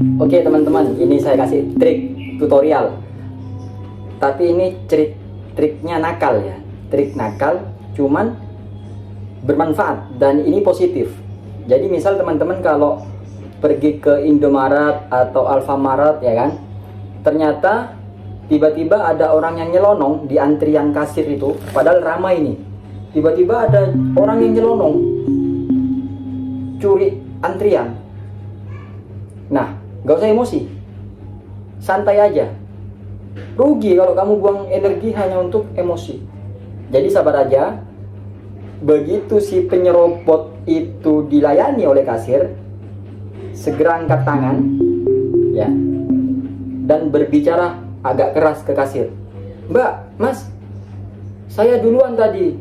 Oke teman-teman, ini saya kasih trik tutorial. Tapi ini trik triknya nakal ya, trik nakal, cuman bermanfaat dan ini positif. Jadi misal teman-teman kalau pergi ke Indomaret atau Alfamaret ya kan, ternyata tiba-tiba ada orang yang nyelonong di antrian kasir itu, padahal ramai ini. Tiba-tiba ada orang yang nyelonong curi antrian. Nah, Gak usah emosi. Santai aja. Rugi kalau kamu buang energi hanya untuk emosi. Jadi sabar aja. Begitu si penyerobot itu dilayani oleh kasir, segera angkat tangan, ya, dan berbicara agak keras ke kasir. Mbak, Mas, saya duluan tadi.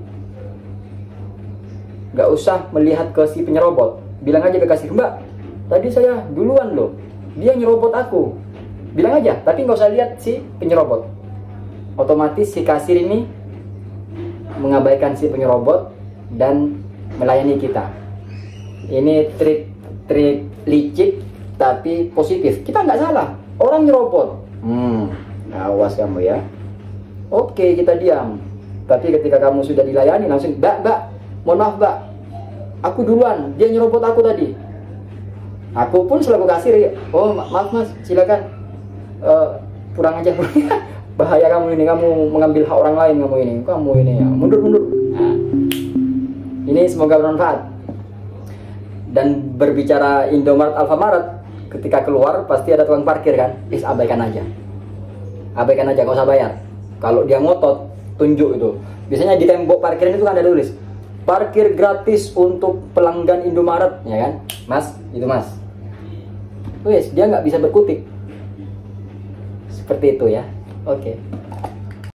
Gak usah melihat ke si penyerobot. Bilang aja ke kasir, Mbak, tadi saya duluan loh dia nyerobot aku. Bilang aja tapi nggak usah lihat si penyerobot. Otomatis si kasir ini mengabaikan si penyerobot dan melayani kita. Ini trik trik licik tapi positif. Kita nggak salah. Orang nyerobot. Hmm awas kamu ya. Oke kita diam. Tapi ketika kamu sudah dilayani langsung mbak mbak mohon maaf mbak. Aku duluan. Dia nyerobot aku tadi aku pun selalu kasir oh ma maaf mas silakan uh, pulang aja. Bahaya kamu ini kamu mengambil hak orang lain kamu ini kamu ini ya mundur mundur nah, ini semoga bermanfaat. Dan berbicara Indomaret Alfamaret ketika keluar pasti ada tukang parkir kan? Is abaikan aja. Abaikan aja gak usah bayar. Kalau dia ngotot tunjuk itu. Biasanya di tembok parkir itu kan ada tulis parkir gratis untuk pelanggan Indomaret ya kan? Mas itu mas. Wes dia nggak bisa berkutik. Seperti itu ya. Oke. okay.